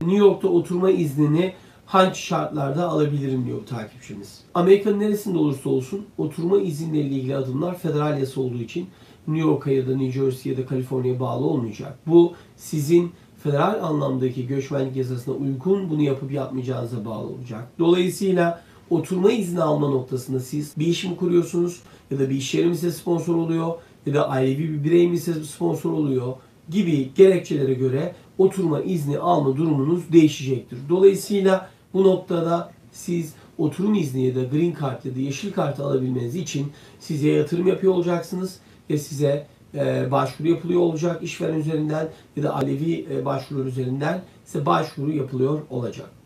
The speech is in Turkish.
New York'ta oturma iznini hangi şartlarda alabilirim diyor takipçimiz. Amerika'nın neresinde olursa olsun oturma izinle ilgili adımlar federal yasa olduğu için New York'a ya da New Jersey ya da Kaliforniya'ya bağlı olmayacak. Bu sizin federal anlamdaki göçmenlik yasasına uygun bunu yapıp yapmayacağınıza bağlı olacak. Dolayısıyla oturma izni alma noktasında siz bir iş mi kuruyorsunuz ya da bir iş yeri mi size sponsor oluyor ya da ailevi bir birey mi size sponsor oluyor gibi gerekçelere göre oturma izni alma durumunuz değişecektir. Dolayısıyla bu noktada siz oturum izni ya da green card ya da yeşil kartı alabilmeniz için siz ya yatırım yapıyor olacaksınız ya size e, başvuru yapılıyor olacak işveren üzerinden ya da ailevi e, başvuru üzerinden size başvuru yapılıyor olacak.